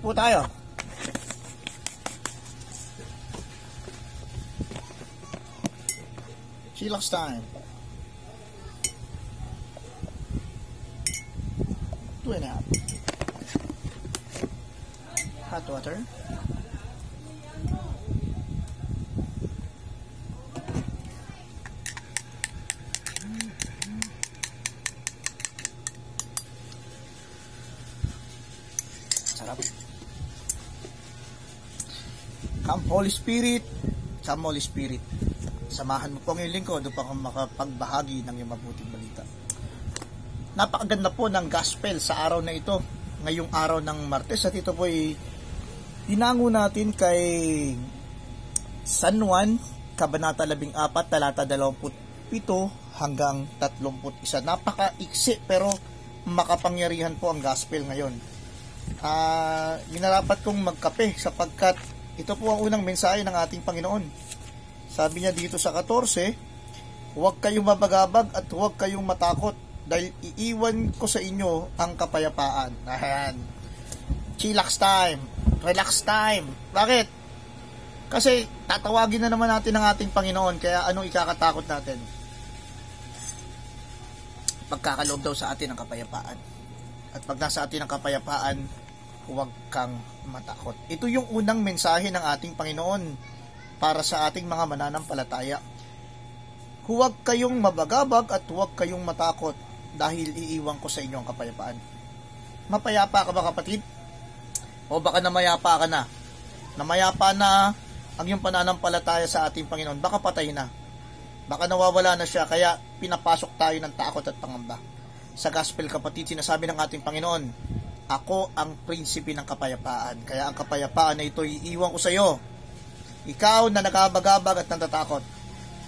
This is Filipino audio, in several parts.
po tayo. Chillax time. Two and a half. Hot water. Sarap. Come Holy Spirit, come Holy Spirit. Samahan mo po ang iyong lingkod upang makapagbahagi ng iyong mabuting balita. Napakaganda po ng gospel sa araw na ito, ngayong araw ng Martes at ito po ay hinango natin kay San Juan, Kabanata 14, talata 27 hanggang 31. Napaka-iksi pero makapangyarihan po ang gospel ngayon. Ah, ginarapat kong magkape sapagkat ito po ang unang mensahe ng ating Panginoon. Sabi niya dito sa 14, huwag kayong mabagabag at huwag kayong matakot dahil iiwan ko sa inyo ang kapayapaan. Ayan. Chillax time. Relax time. Bakit? Kasi tatawagin na naman natin ang ating Panginoon kaya anong ikakatakot natin? Pagkakaloob daw sa atin ang kapayapaan. At pag nasa atin ang kapayapaan, huwag kang matakot. Ito yung unang mensahe ng ating Panginoon para sa ating mga mananampalataya. Huwag kayong mabagabag at huwag kayong matakot dahil iiwan ko sa inyo ang kapayapaan. Mapayapa ka ba kapatid? O baka namayapa ka na? Namayapa na ang iyong pananampalataya sa ating Panginoon. Baka patay na. Baka nawawala na siya kaya pinapasok tayo ng takot at pangamba. Sa gospel kapatid, sinasabi ng ating Panginoon, Ako ang prinsipe ng kapayapaan. Kaya ang kapayapaan na ito iiwan ko sa iyo ikaw na nakabagabag at natatakot.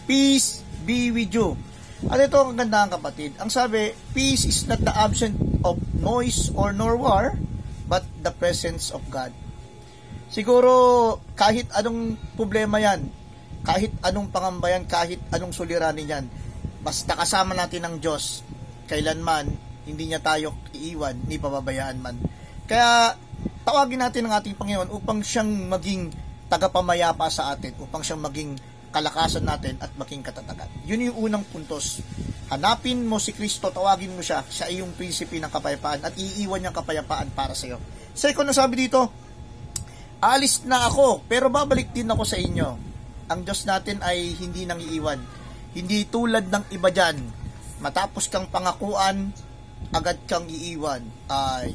Peace be with you. At ito ang gandang kapatid. Ang sabi, peace is not the absence of noise or nor war, but the presence of God. Siguro, kahit anong problema yan, kahit anong pangamba yan, kahit anong suliranin yan, basta kasama natin ang Diyos, kailanman, hindi niya tayo iiwan, ni pababayaan man. Kaya, tawagin natin ang ating Panginoon upang siyang maging tagapamayapa sa atin upang siyang maging kalakasan natin at maging katatagan. Yun yung unang puntos. Hanapin mo si Kristo, tawagin mo siya, siya ay yung prinsipe ng kapayapaan at iiwan niyang kapayapaan para sa iyo. Second na sabi dito, alis na ako, pero babalik din ako sa inyo. Ang Diyos natin ay hindi nang iiwan. Hindi tulad ng iba dyan. Matapos kang pangakuan, agad kang iiwan. Ay,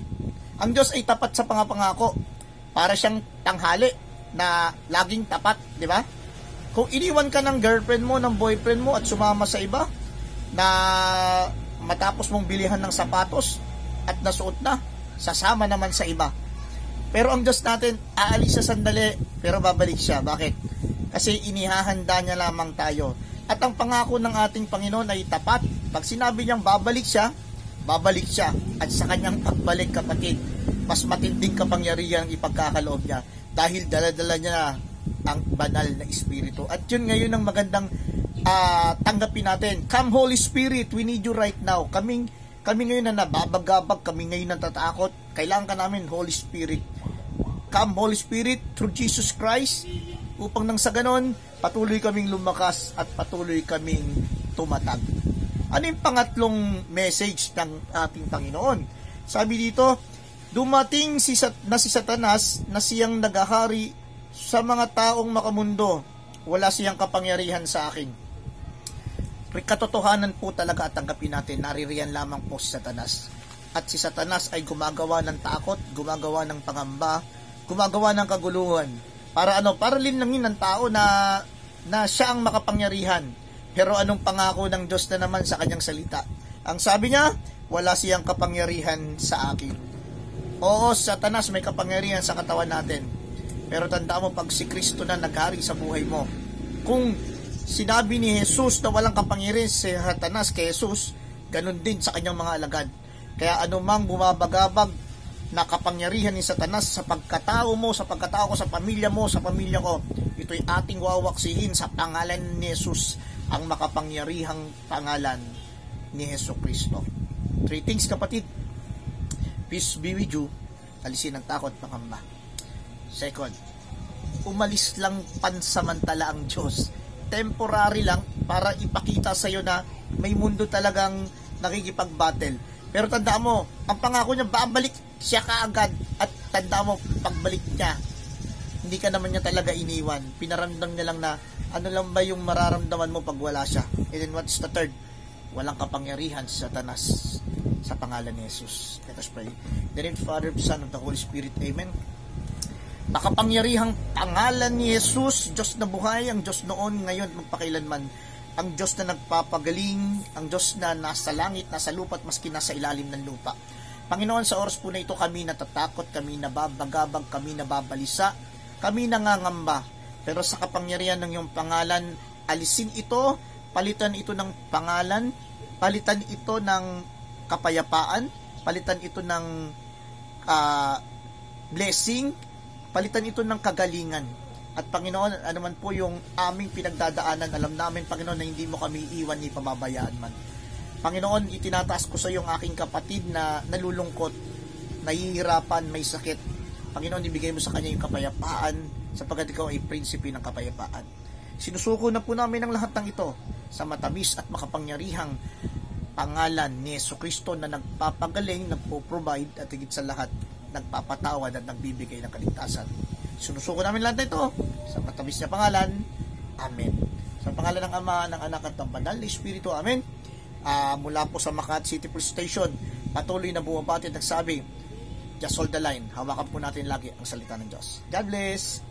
ang Diyos ay tapat sa pangapangako. Para siyang tanghali na laging tapat, di ba? Kung iniwan ka ng girlfriend mo, ng boyfriend mo at sumama sa iba na matapos mong bilihan ng sapatos at nasuot na, sasama naman sa iba. Pero ang Diyos natin, aalis sa sandali, pero babalik siya. Bakit? Kasi inihahanda niya lamang tayo. At ang pangako ng ating Panginoon ay tapat. Pag sinabi niyang babalik siya, babalik siya. At sa kanyang pagbalik, kapatid, mas matinding kapangyarihan ang ipagkakaloob niya dahil daladala niya na ang banal na espiritu. At yun ngayon ang magandang uh, tanggapin natin. Come Holy Spirit, we need you right now. Kaming kami ngayon na nababagabag, kami ngayon natatakot. Kailangan ka namin Holy Spirit. Come Holy Spirit through Jesus Christ upang nang sa ganon, patuloy kaming lumakas at patuloy kaming tumatag. Ano yung pangatlong message ng ating Panginoon? Sabi dito, dumating si Sat na si Satanas na siyang nagahari sa mga taong makamundo. Wala siyang kapangyarihan sa akin. Katotohanan po talaga at tanggapin natin, naririyan lamang po si Satanas. At si Satanas ay gumagawa ng takot, gumagawa ng pangamba, gumagawa ng kaguluhan. Para ano, para linangin ng tao na na siya ang makapangyarihan. Pero anong pangako ng Diyos na naman sa kanyang salita? Ang sabi niya, wala siyang kapangyarihan sa akin. Oo, Satanas may kapangyarihan sa katawan natin. Pero tanda mo, pag si Kristo na naghari sa buhay mo, kung sinabi ni Jesus na walang kapangyarihan si Satanas kay Jesus, ganun din sa kanyang mga alagad. Kaya anumang bumabagabag na kapangyarihan ni Satanas sa pagkatao mo, sa pagkatao ko, sa pamilya mo, sa pamilya ko, ito'y ating wawaksihin sa pangalan ni Jesus, ang makapangyarihang pangalan ni Yeso Kristo. Three things kapatid, peace be with you, alisin ang takot, pangamba. Second, umalis lang pansamantala ang Diyos. Temporary lang para ipakita sa iyo na may mundo talagang nakikipag-battle. Pero tanda mo, ang pangako niya, babalik siya kaagad. At tanda mo, pagbalik niya, hindi ka naman niya talaga iniwan. Pinaramdam niya lang na, ano lang ba yung mararamdaman mo pag wala siya. And then what's the third? Walang kapangyarihan sa satanas sa pangalan ni Jesus. Let us pray. The name Father, Son, of the Holy Spirit. Amen. Makapangyarihang pangalan ni Jesus, Diyos na buhay, ang Diyos noon, ngayon, magpakailanman. Ang Diyos na nagpapagaling, ang Diyos na nasa langit, nasa lupa at maski nasa ilalim ng lupa. Panginoon, sa oras po na ito kami natatakot, kami nababagabag, kami nababalisa, kami nangangamba. Pero sa kapangyarihan ng iyong pangalan, alisin ito, palitan ito ng pangalan, palitan ito ng kapayapaan, palitan ito ng uh, blessing, palitan ito ng kagalingan. At Panginoon, ano man po yung aming pinagdadaanan, alam namin, Panginoon, na hindi mo kami iwan ni pababayaan man. Panginoon, itinataas ko sa iyo ang aking kapatid na nalulungkot, nahihirapan, may sakit. Panginoon, ibigay mo sa kanya yung kapayapaan sapagkat ikaw ay prinsipe ng kapayapaan. Sinusuko na po namin ang lahat ng ito sa matamis at makapangyarihang pangalan ni Yeso Kristo na nagpapagaling, nagpo-provide at higit sa lahat nagpapatawad at nagbibigay ng kaligtasan. Sinusuko namin lahat ito sa matamis na pangalan. Amen. Sa pangalan ng Ama, ng Anak at ng Banal na Espiritu. Amen. Uh, mula po sa Makati City Police Station, patuloy na bumabati at nagsabi, just hold the line. Hawakan po natin lagi ang salita ng Diyos. God bless!